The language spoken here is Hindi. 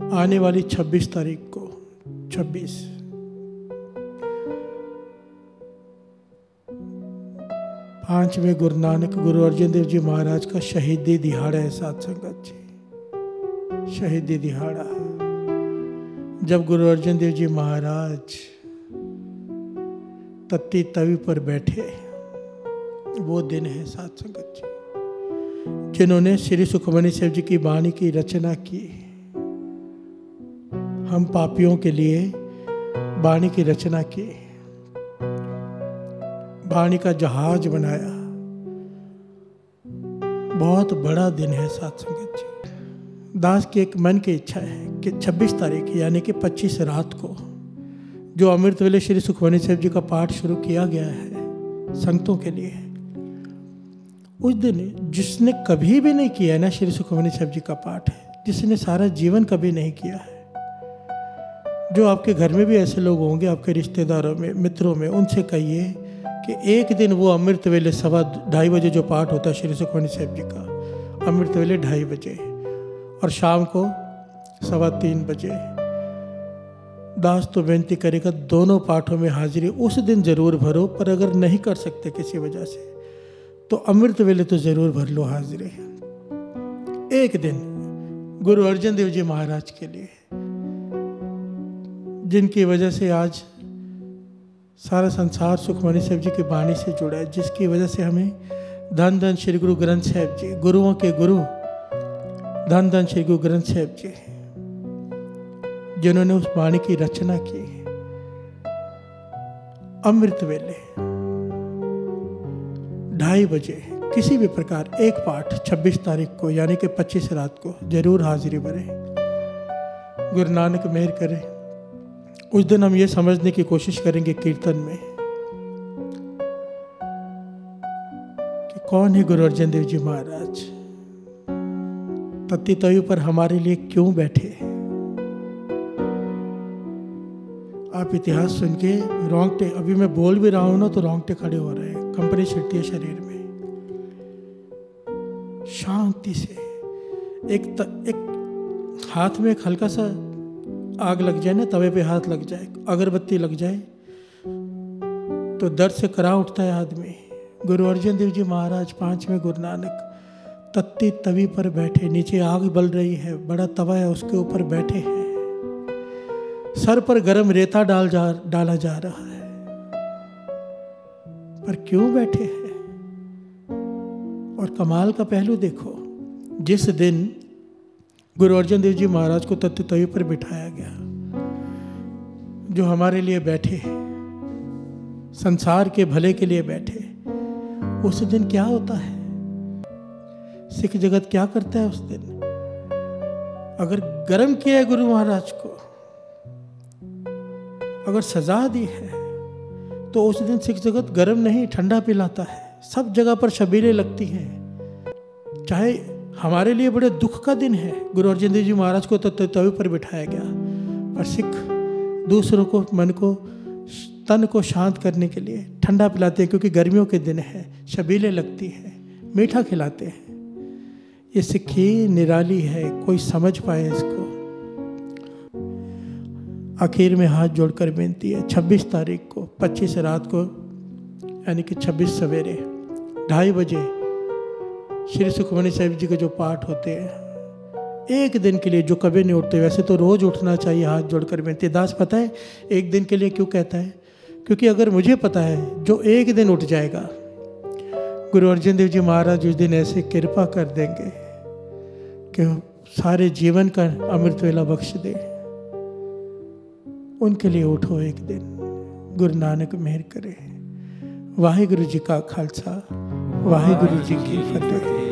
आने वाली 26 तारीख को 26 पाँचवें गुरु नानक गुरु अर्जन देव जी महाराज का शहीदी दिहाड़ा है, सात संगत जी। शहीदी दिहाड़ा जब गुरु अर्जन देव जी महाराज तत्ती तवी पर बैठे, वो दिन है सात संगत जी, जिन्होंने श्री सुखमणि शिव जी की वाणी की रचना की। हम पापियों के लिए वाणी की रचना की। वाणी का जहाज़ बनाया। बहुत बड़ा दिन है सात संगत जी। दास की एक मन की इच्छा है कि 26 तारीख, यानी कि 25 रात को, जो अमृत वेले श्री सुखमणि साहब जी का पाठ शुरू किया गया है संगतों के लिए। उस दिन जिसने कभी भी नहीं किया है ना श्री सुखमणि साहब जी का पाठ, जिसने सारा जीवन कभी नहीं किया है जो आपके घर में भी ऐसे लोग होंगे, आपके रिश्तेदारों में, मित्रों में, उनसे कहिए कि एक दिन वो अमृत वेले सवा ढाई बजे जो पाठ होता है श्री सुखमणि साहब जी का, अमृत वेले ढाई बजे और शाम को सवा तीन बजे। दास तो बेनती करेगा, दोनों पाठों में हाजिरी उस दिन ज़रूर भरो, पर अगर नहीं कर सकते किसी वजह से तो अमृत वेले तो ज़रूर भर लो हाजिरी। एक दिन गुरु अर्जन देव जी महाराज के लिए। जिनकी वजह से आज सारा संसार सुखमणि साहब जी की वाणी से जुड़ा है, जिसकी वजह से हमें धन धन श्री गुरु ग्रंथ साहब जी, गुरुओं के गुरु, धन धन श्री गुरु ग्रंथ साहब जी जिन्होंने उस वाणी की रचना की अमृत वेले, ढाई बजे, किसी भी प्रकार, एक पाठ 26 तारीख को, यानी कि 25 रात को, ज़रूर हाजिरी भरे। गुरु नानक मेहर करें। उस दिन हम ये समझने की कोशिश करेंगे कीर्तन में कि कौन है गुरु अर्जन देव जी महाराज? तत्ती तयु पर हमारे लिए क्यों बैठे आप इतिहास सुन के रोंगटे अभी मैं बोल भी रहा हूँ ना तो रोंगटे खड़े हो रहे हैं कंपनी छिड़ती है शरीर में। शांति से एक त, एक हाथ में एक हल्का सा आग लग जाए ना, तवे पे हाथ लग जाए, अगरबत्ती लग जाए तो दर्द से करा उठता है आदमी। गुरु अर्जन देव जी महाराज पाँचवें गुरु नानक, तत्ती तवी पर बैठे, नीचे आग बल रही है, बड़ा तवा है, उसके ऊपर बैठे हैं। सर पर गर्म रेता डाल जा, डाला जा रहा है। पर क्यों बैठे हैं? और कमाल का पहलू देखो, जिस दिन गुरु अर्जन देव जी महाराज को तत्व तवी पर बिठाया गया, जो हमारे लिए बैठे संसार के भले के लिए बैठे उस दिन क्या होता है? सिख जगत क्या करता है उस दिन? अगर गर्म किया है गुरु महाराज को, अगर सजा दी है तो उस दिन सिख जगत गर्म नहीं, ठंडा पिलाता है, सब जगह पर शबीरें लगती हैं, चाहे हमारे लिए बड़े दुख का दिन है। गुरु अर्जन देव जी महाराज को तो तवे पर बिठाया गया। पर सिख दूसरों को, मन को, तन को शांत करने के लिए ठंडा पिलाते हैं क्योंकि गर्मियों के दिन है, शबीलें लगती हैं, मीठा खिलाते हैं। ये सिक्खी निराली है, कोई समझ पाए इसको। आखिर में हाथ जोड़कर बेनती है 26 तारीख को 25 रात को, यानी कि 26 सवेरे, ढाई बजे श्री सुखमणि साहिब जी के जो पाठ होते हैं, एक दिन के लिए जो कभी नहीं उठते, वैसे तो रोज उठना चाहिए हाथ जोड़कर बेनती दास पता है, एक दिन के लिए क्यों कहता है? क्योंकि अगर मुझे पता है, जो एक दिन उठ जाएगा, गुरु अर्जन देव जी महाराज उस दिन ऐसे कृपा कर देंगे कि सारे जीवन का अमृत वेला बख्श दे। उनके लिए उठो एक दिन, गुरु नानक मेहर करे। वाहे गुरु जी का खालसा। वाहे गुरु जी की फतेह।